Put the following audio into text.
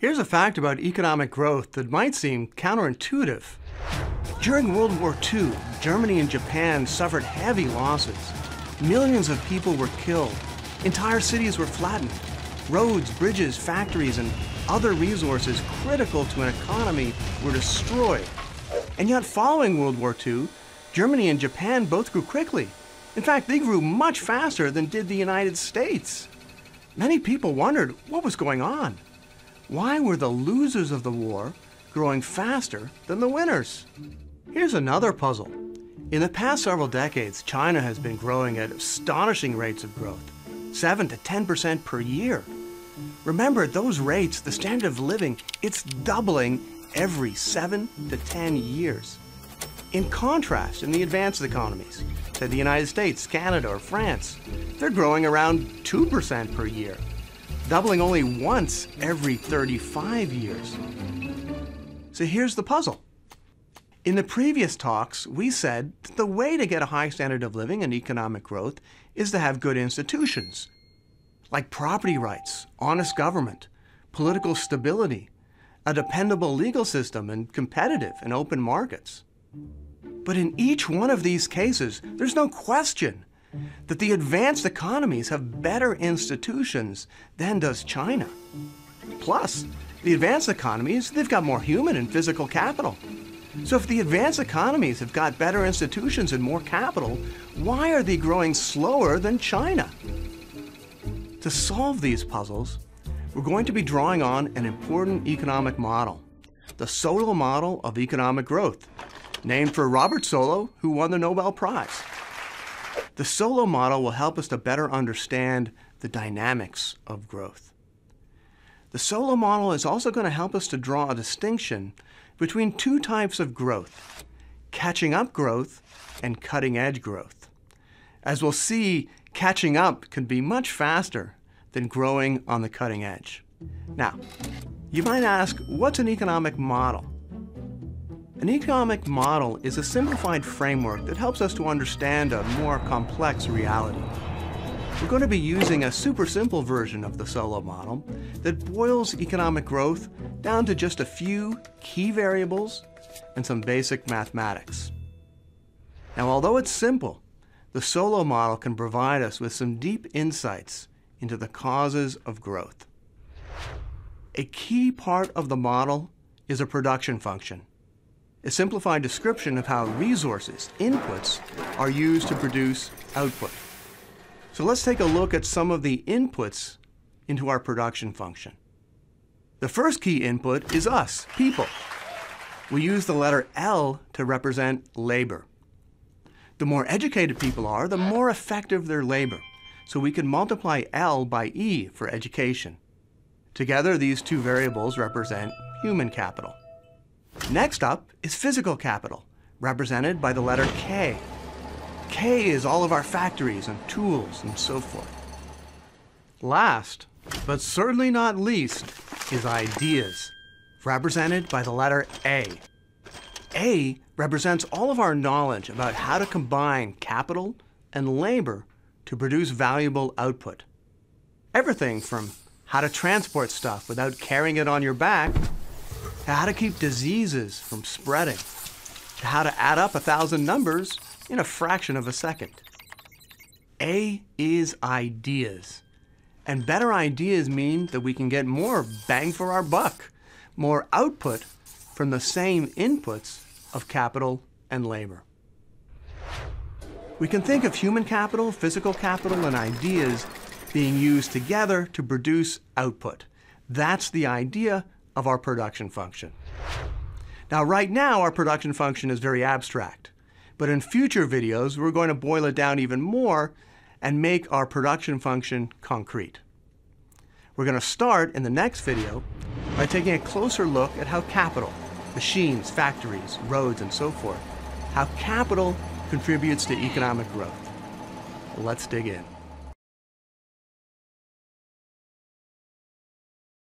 Here's a fact about economic growth that might seem counterintuitive. During World War II, Germany and Japan suffered heavy losses. Millions of people were killed. Entire cities were flattened. Roads, bridges, factories, and other resources critical to an economy were destroyed. And yet, following World War II, Germany and Japan both grew quickly. In fact, they grew much faster than did the United States. Many people wondered what was going on. Why were the losers of the war growing faster than the winners? Here's another puzzle. In the past several decades, China has been growing at astonishing rates of growth, 7 to 10% per year. Remember, at those rates, the standard of living, it's doubling every 7 to 10 years. In contrast, in the advanced economies, say the United States, Canada, or France, they're growing around 2% per year doubling only once every 35 years. So here's the puzzle. In the previous talks, we said that the way to get a high standard of living and economic growth is to have good institutions, like property rights, honest government, political stability, a dependable legal system, and competitive and open markets. But in each one of these cases, there's no question that the advanced economies have better institutions than does China. Plus, the advanced economies, they've got more human and physical capital. So if the advanced economies have got better institutions and more capital, why are they growing slower than China? To solve these puzzles, we're going to be drawing on an important economic model, the Solow model of economic growth, named for Robert Solow, who won the Nobel Prize. The Solow model will help us to better understand the dynamics of growth. The Solow model is also going to help us to draw a distinction between two types of growth, catching up growth and cutting edge growth. As we'll see, catching up can be much faster than growing on the cutting edge. Now, you might ask, what's an economic model? An economic model is a simplified framework that helps us to understand a more complex reality. We're going to be using a super simple version of the Solow model that boils economic growth down to just a few key variables and some basic mathematics. Now, although it's simple, the Solow model can provide us with some deep insights into the causes of growth. A key part of the model is a production function a simplified description of how resources, inputs, are used to produce output. So let's take a look at some of the inputs into our production function. The first key input is us, people. We use the letter L to represent labor. The more educated people are, the more effective their labor. So we can multiply L by E for education. Together, these two variables represent human capital. Next up is physical capital, represented by the letter K. K is all of our factories and tools and so forth. Last, but certainly not least, is ideas, represented by the letter A. A represents all of our knowledge about how to combine capital and labor to produce valuable output. Everything from how to transport stuff without carrying it on your back to how to keep diseases from spreading, to how to add up a thousand numbers in a fraction of a second. A is ideas. And better ideas mean that we can get more bang for our buck, more output from the same inputs of capital and labor. We can think of human capital, physical capital, and ideas being used together to produce output. That's the idea of our production function. Now, right now, our production function is very abstract, but in future videos, we're going to boil it down even more and make our production function concrete. We're going to start in the next video by taking a closer look at how capital, machines, factories, roads, and so forth, how capital contributes to economic growth. Let's dig in.